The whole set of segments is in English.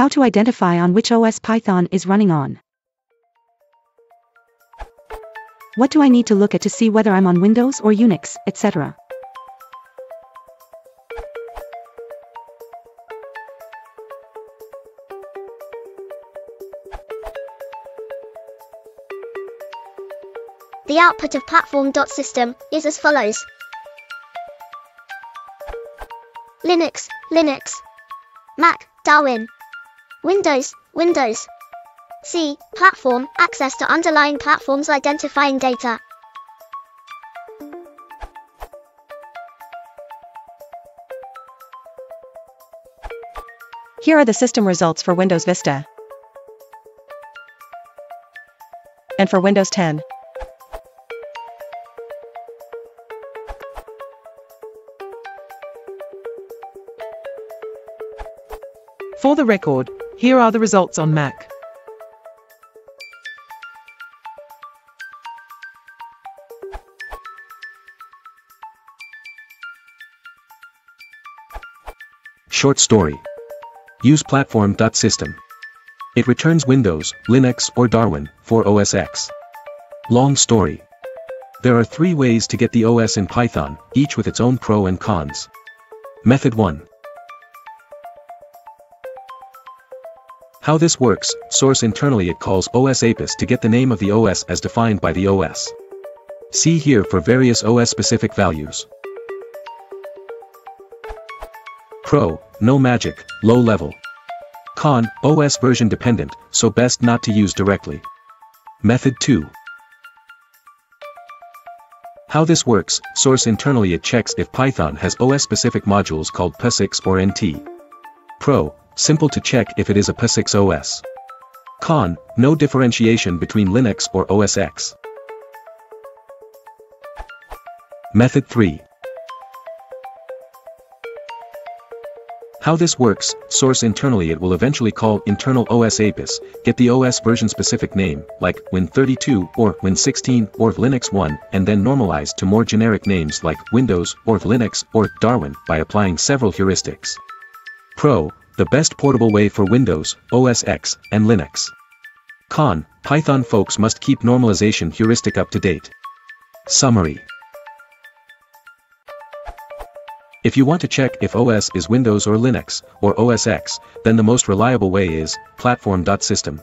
How to identify on which OS Python is running on. What do I need to look at to see whether I'm on Windows or Unix, etc. The output of platform.system is as follows. Linux, Linux. Mac, Darwin. Windows, Windows. C. Platform, access to underlying platforms identifying data. Here are the system results for Windows Vista. And for Windows 10. For the record, here are the results on Mac. Short story. Use platform.system. It returns Windows, Linux or Darwin for OS X. Long story. There are three ways to get the OS in Python, each with its own pro and cons. Method 1. How this works, source internally it calls OS Apis to get the name of the OS as defined by the OS. See here for various OS specific values. Pro, no magic, low level. Con, OS version dependent, so best not to use directly. Method 2. How this works, source internally it checks if Python has OS-specific modules called POSIX or NT. Pro, simple to check if it is a POSIX OS. Con, no differentiation between Linux or OS X. Method 3. How this works, source internally it will eventually call internal OS Apis, get the OS version specific name, like Win32 or Win16 or Linux 1, and then normalize to more generic names like Windows or Linux or Darwin by applying several heuristics. Pro, the best portable way for Windows, OS X, and Linux. Con, Python folks must keep normalization heuristic up to date. Summary If you want to check if OS is Windows or Linux, or OS X, then the most reliable way is platform.system.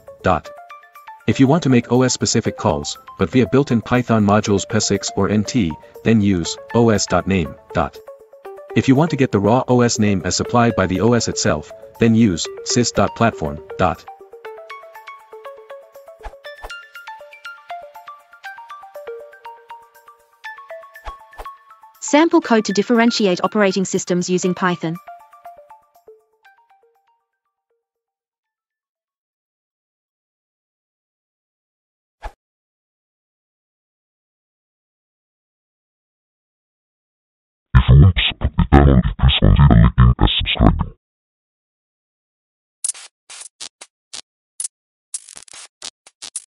If you want to make OS-specific calls, but via built-in Python modules POSIX or NT, then use os.name. If you want to get the raw OS name as supplied by the OS itself, then use sys.platform. Sample code to differentiate operating systems using Python. If you